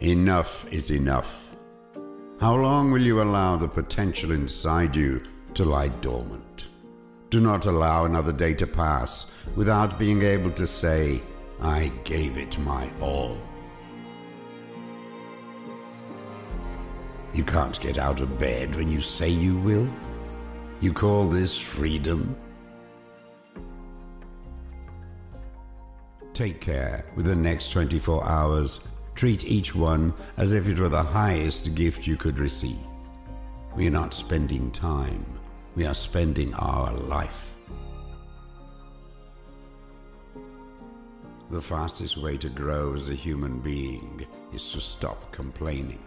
Enough is enough. How long will you allow the potential inside you to lie dormant? Do not allow another day to pass without being able to say, I gave it my all. You can't get out of bed when you say you will. You call this freedom? Take care with the next 24 hours. Treat each one as if it were the highest gift you could receive. We are not spending time, we are spending our life. The fastest way to grow as a human being is to stop complaining.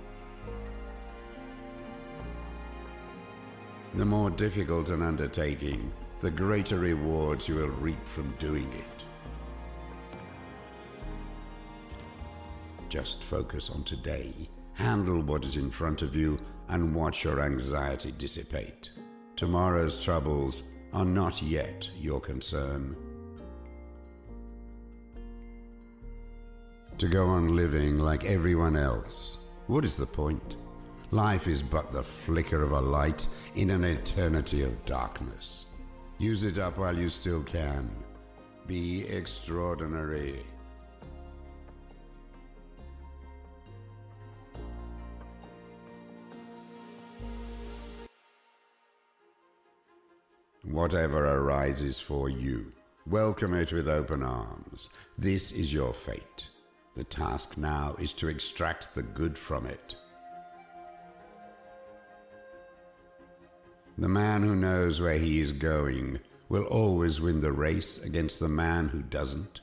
The more difficult an undertaking, the greater rewards you will reap from doing it. Just focus on today, handle what is in front of you, and watch your anxiety dissipate. Tomorrow's troubles are not yet your concern. To go on living like everyone else, what is the point? Life is but the flicker of a light in an eternity of darkness. Use it up while you still can. Be extraordinary. Whatever arises for you, welcome it with open arms. This is your fate. The task now is to extract the good from it. The man who knows where he is going will always win the race against the man who doesn't.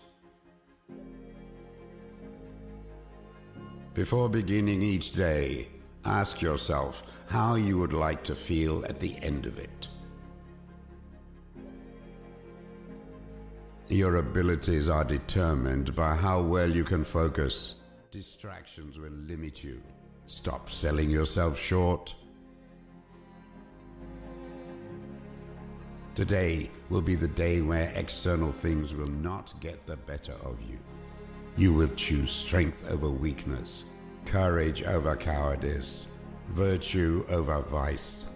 Before beginning each day, ask yourself how you would like to feel at the end of it. Your abilities are determined by how well you can focus. Distractions will limit you. Stop selling yourself short. Today will be the day where external things will not get the better of you. You will choose strength over weakness, courage over cowardice, virtue over vice.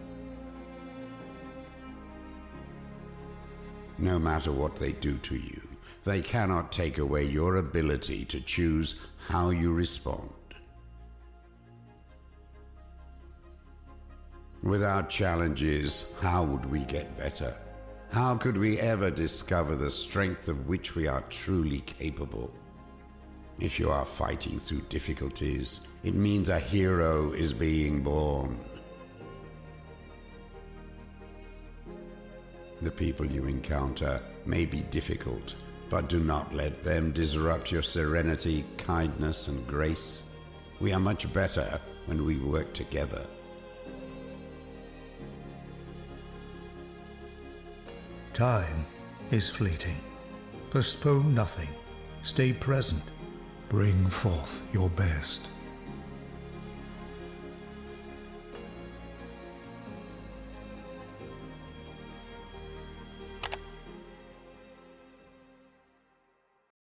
No matter what they do to you, they cannot take away your ability to choose how you respond. Without challenges, how would we get better? How could we ever discover the strength of which we are truly capable? If you are fighting through difficulties, it means a hero is being born. The people you encounter may be difficult, but do not let them disrupt your serenity, kindness, and grace. We are much better when we work together. Time is fleeting. Postpone nothing. Stay present. Bring forth your best.